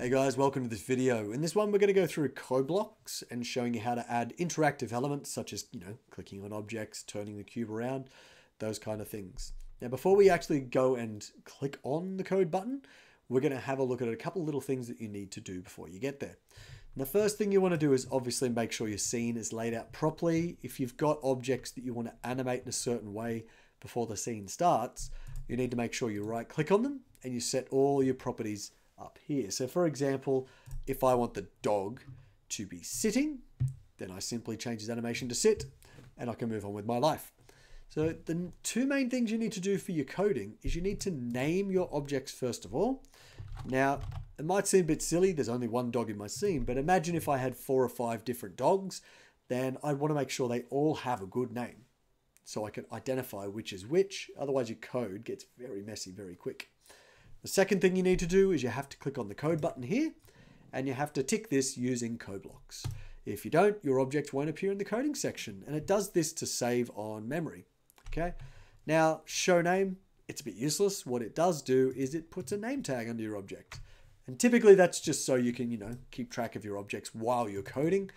Hey guys, welcome to this video. In this one, we're going to go through CoBlocks and showing you how to add interactive elements such as, you know, clicking on objects, turning the cube around, those kind of things. Now, before we actually go and click on the code button, we're going to have a look at a couple little things that you need to do before you get there. And the first thing you want to do is obviously make sure your scene is laid out properly. If you've got objects that you want to animate in a certain way before the scene starts, you need to make sure you right click on them and you set all your properties up here. So for example, if I want the dog to be sitting, then I simply change his animation to sit and I can move on with my life. So the two main things you need to do for your coding is you need to name your objects first of all. Now, it might seem a bit silly, there's only one dog in my scene, but imagine if I had four or five different dogs, then I'd want to make sure they all have a good name so I can identify which is which. Otherwise, your code gets very messy very quick. The second thing you need to do is you have to click on the code button here and you have to tick this using CoBlocks. If you don't, your object won't appear in the coding section and it does this to save on memory. Okay. Now, show name, it's a bit useless. What it does do is it puts a name tag under your object. And typically that's just so you can, you know, keep track of your objects while you're coding.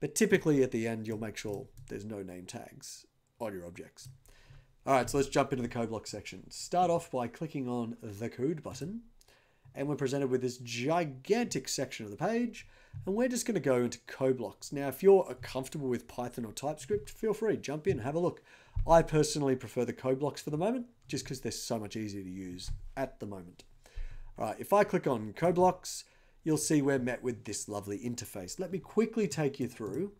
But typically at the end, you'll make sure there's no name tags on your objects. All right, so let's jump into the code block section. Start off by clicking on the code button, and we're presented with this gigantic section of the page, and we're just going to go into CoBlocks. Now, if you're comfortable with Python or TypeScript, feel free, jump in, have a look. I personally prefer the CoBlocks for the moment, just because they're so much easier to use at the moment. All right, if I click on CoBlocks, you'll see we're met with this lovely interface. Let me quickly take you through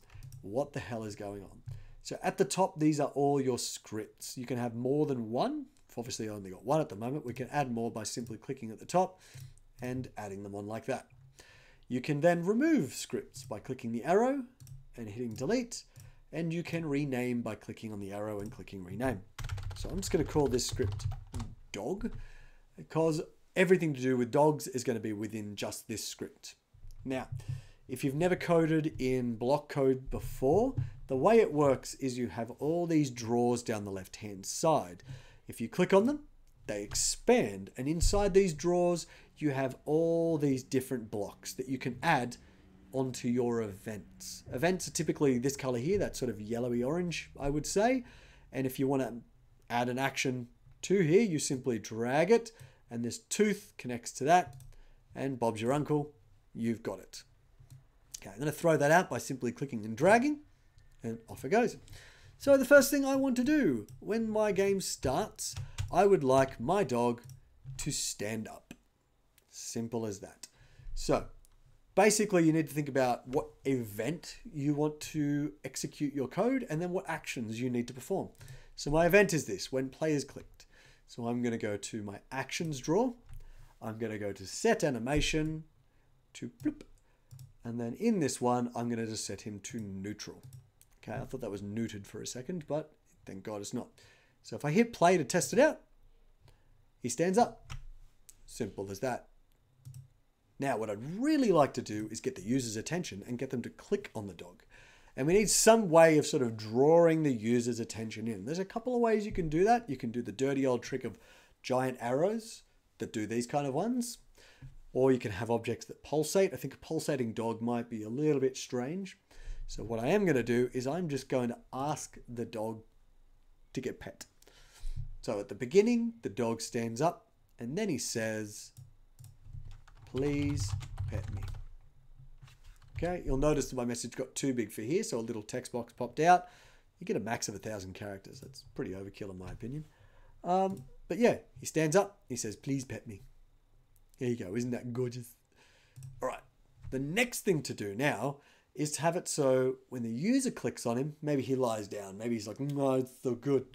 what the hell is going on. So at the top, these are all your scripts. You can have more than one. Obviously, I only got one at the moment. We can add more by simply clicking at the top and adding them on like that. You can then remove scripts by clicking the arrow and hitting delete. And you can rename by clicking on the arrow and clicking rename. So I'm just going to call this script dog because everything to do with dogs is going to be within just this script. Now, if you've never coded in block code before, the way it works is you have all these drawers down the left hand side. If you click on them, they expand and inside these drawers you have all these different blocks that you can add onto your events. Events are typically this color here, that sort of yellowy orange, I would say. And if you want to add an action to here, you simply drag it and this tooth connects to that and Bob's your uncle, you've got it. Okay, I'm going to throw that out by simply clicking and dragging and off it goes. So the first thing I want to do when my game starts, I would like my dog to stand up. Simple as that. So basically you need to think about what event you want to execute your code and then what actions you need to perform. So my event is this, when players clicked. So I'm going to go to my actions drawer. I'm going to go to set animation to bloop. And then in this one, I'm going to just set him to neutral. Okay, I thought that was neutered for a second, but thank God it's not. So if I hit play to test it out, he stands up. Simple as that. Now, what I'd really like to do is get the user's attention and get them to click on the dog. And we need some way of sort of drawing the user's attention in. There's a couple of ways you can do that. You can do the dirty old trick of giant arrows that do these kind of ones. Or you can have objects that pulsate. I think a pulsating dog might be a little bit strange. So what I am going to do is I'm just going to ask the dog to get pet. So at the beginning, the dog stands up and then he says, please pet me. Okay, you'll notice that my message got too big for here, so a little text box popped out. You get a max of a thousand characters. That's pretty overkill in my opinion. Um, but yeah, he stands up. He says, please pet me. Here you go. Isn't that gorgeous? All right. The next thing to do now is to have it so when the user clicks on him, maybe he lies down. Maybe he's like, no, it's so good.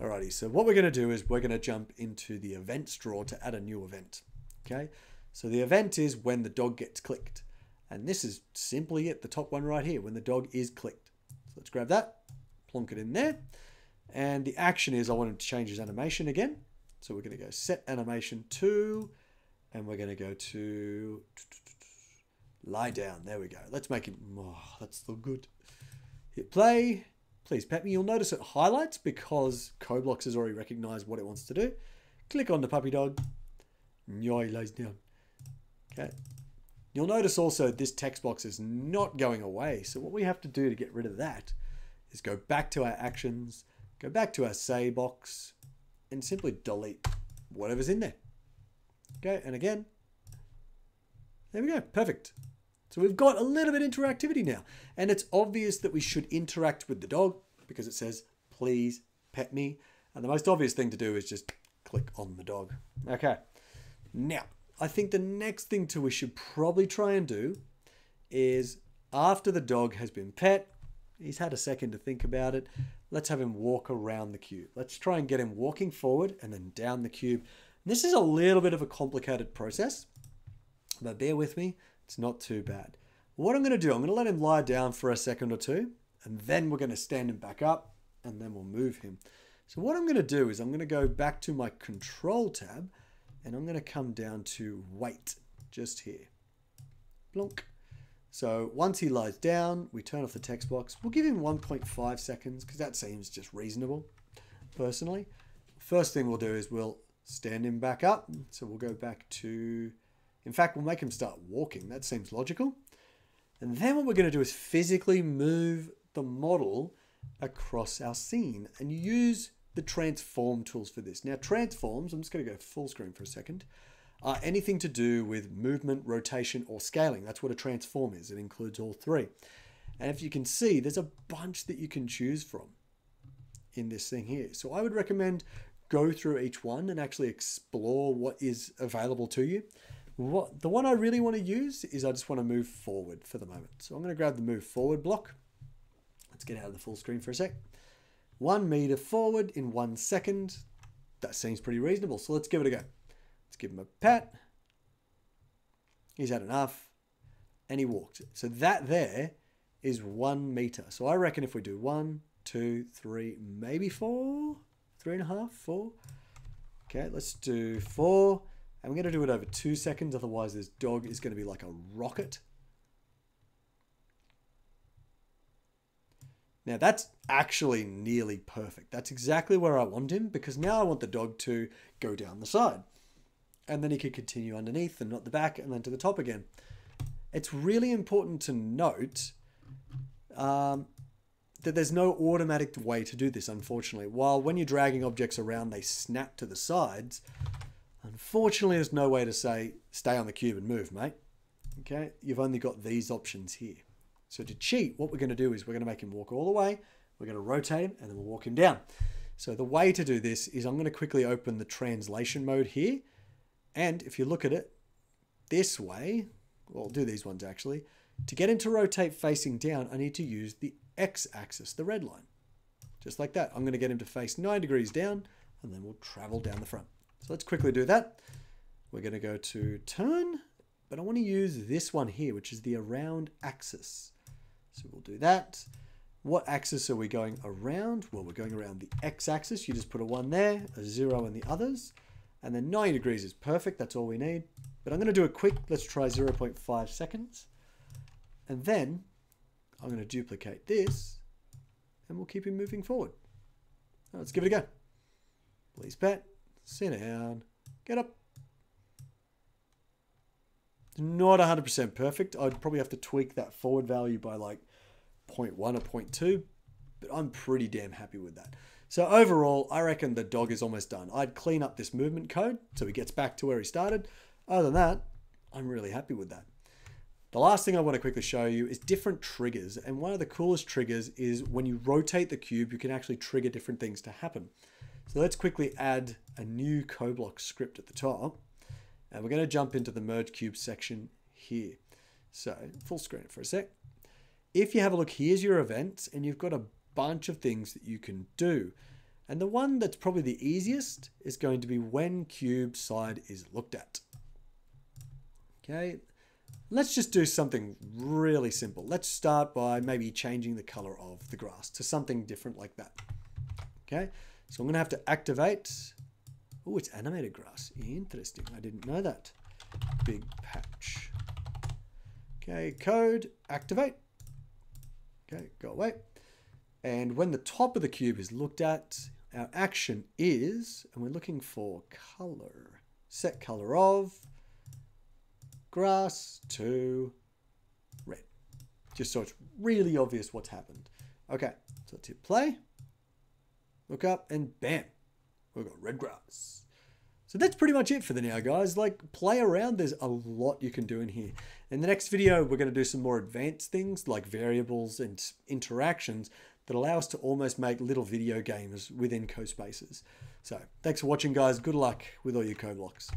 Alrighty, so what we're going to do is we're going to jump into the events drawer to add a new event. Okay, so the event is when the dog gets clicked. And this is simply it, the top one right here, when the dog is clicked. So let's grab that, plonk it in there. And the action is I want him to change his animation again. So we're going to go set animation to, and we're going to go to Lie down. There we go. Let's make him. Oh, that's so good. Hit play. Please pet me. You'll notice it highlights because CoBlocks has already recognized what it wants to do. Click on the puppy dog. Yeah, he lays down. Okay. You'll notice also this text box is not going away. So what we have to do to get rid of that is go back to our actions, go back to our say box and simply delete whatever's in there. Okay, and again, there we go, perfect. So we've got a little bit of interactivity now. And it's obvious that we should interact with the dog because it says, please pet me. And the most obvious thing to do is just click on the dog. Okay. Now, I think the next thing to we should probably try and do is after the dog has been pet, he's had a second to think about it, let's have him walk around the cube. Let's try and get him walking forward and then down the cube. This is a little bit of a complicated process, but bear with me, it's not too bad. What I'm going to do, I'm going to let him lie down for a second or two, and then we're going to stand him back up, and then we'll move him. So what I'm going to do is I'm going to go back to my control tab, and I'm going to come down to wait just here. Blonk. So once he lies down, we turn off the text box. We'll give him 1.5 seconds because that seems just reasonable, personally. First thing we'll do is we'll stand him back up. So we'll go back to, in fact, we'll make him start walking. That seems logical. And then what we're going to do is physically move the model across our scene and use the transform tools for this. Now transforms, I'm just going to go full screen for a second, are anything to do with movement, rotation, or scaling. That's what a transform is. It includes all three. And if you can see, there's a bunch that you can choose from in this thing here. So I would recommend go through each one and actually explore what is available to you. What The one I really want to use is I just want to move forward for the moment. So I'm going to grab the move forward block. Let's get out of the full screen for a sec one meter forward in one second. That seems pretty reasonable. So let's give it a go. Let's give him a pat. He's had enough. And he walked. So that there is one meter. So I reckon if we do one, two, three, maybe four, three and a half, four. Okay, let's do four. We're going to do it over two seconds. Otherwise, this dog is going to be like a rocket. Now that's actually nearly perfect. That's exactly where I want him because now I want the dog to go down the side. And then he can continue underneath and not the back and then to the top again. It's really important to note um, that there's no automatic way to do this, unfortunately. While when you're dragging objects around, they snap to the sides, unfortunately, there's no way to say, stay on the cube and move, mate. Okay, you've only got these options here. So to cheat, what we're going to do is we're going to make him walk all the way. We're going to rotate him and then we'll walk him down. So the way to do this is I'm going to quickly open the translation mode here. And if you look at it this way, well, I'll do these ones actually. To get him to rotate facing down, I need to use the x-axis, the red line. Just like that. I'm going to get him to face 9 degrees down and then we'll travel down the front. So let's quickly do that. We're going to go to turn, but I want to use this one here, which is the around axis. So we'll do that. What axis are we going around? Well, we're going around the x-axis. You just put a 1 there, a 0 in the others. And then 90 degrees is perfect. That's all we need. But I'm going to do a quick, let's try 0.5 seconds. And then I'm going to duplicate this. And we'll keep him moving forward. let's give it a go. Please pet. Sit down. Get up. Not 100% perfect. I'd probably have to tweak that forward value by like 0.1 or 0.2, but I'm pretty damn happy with that. So overall, I reckon the dog is almost done. I'd clean up this movement code so he gets back to where he started. Other than that, I'm really happy with that. The last thing I want to quickly show you is different triggers. And one of the coolest triggers is when you rotate the cube, you can actually trigger different things to happen. So let's quickly add a new CoBlock script at the top. And we're going to jump into the merge cube section here. So full screen for a sec. If you have a look, here's your events and you've got a bunch of things that you can do. And the one that's probably the easiest is going to be when cube side is looked at. Okay, let's just do something really simple. Let's start by maybe changing the color of the grass to something different like that. Okay, so I'm going to have to activate Oh, it's animated grass. Interesting. I didn't know that. Big patch. Okay, code, activate. Okay, go away. And when the top of the cube is looked at, our action is, and we're looking for color, set color of grass to red. Just so it's really obvious what's happened. Okay, so let's hit play. Look up and bam, we've got red grass. So that's pretty much it for the now, guys. Like, play around. There's a lot you can do in here. In the next video, we're going to do some more advanced things like variables and interactions that allow us to almost make little video games within CoSpaces. So thanks for watching, guys. Good luck with all your CoBlocks.